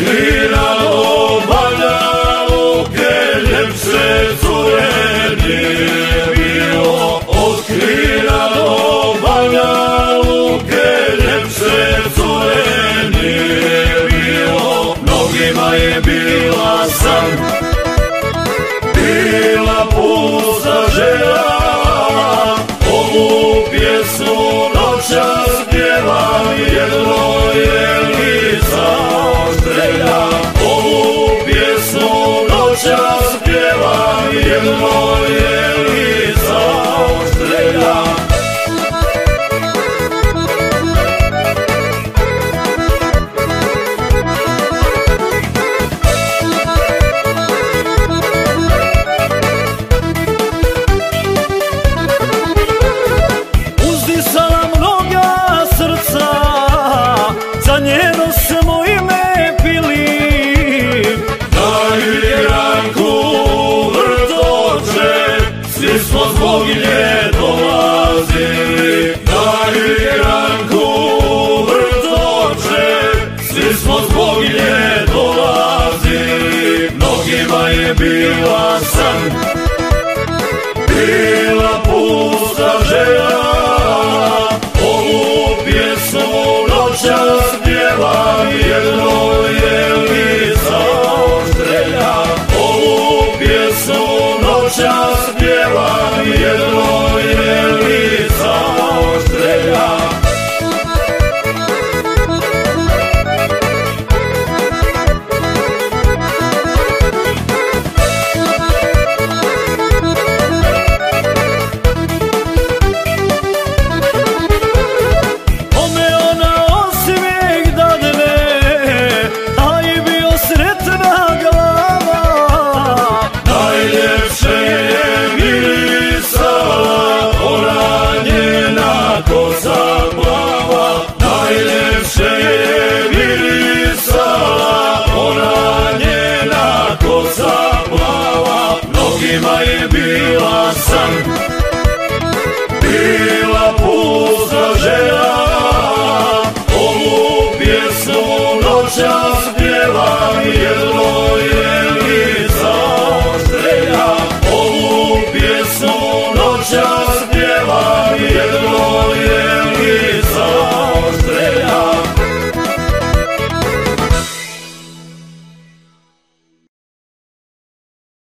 Live. the Lord. Smo zbog nje dolazili. Na Iljeranku vrtoče Svi smo zbog nje dolazili. Mnogima je bila san Bila Yeah. njima je bila san Bila put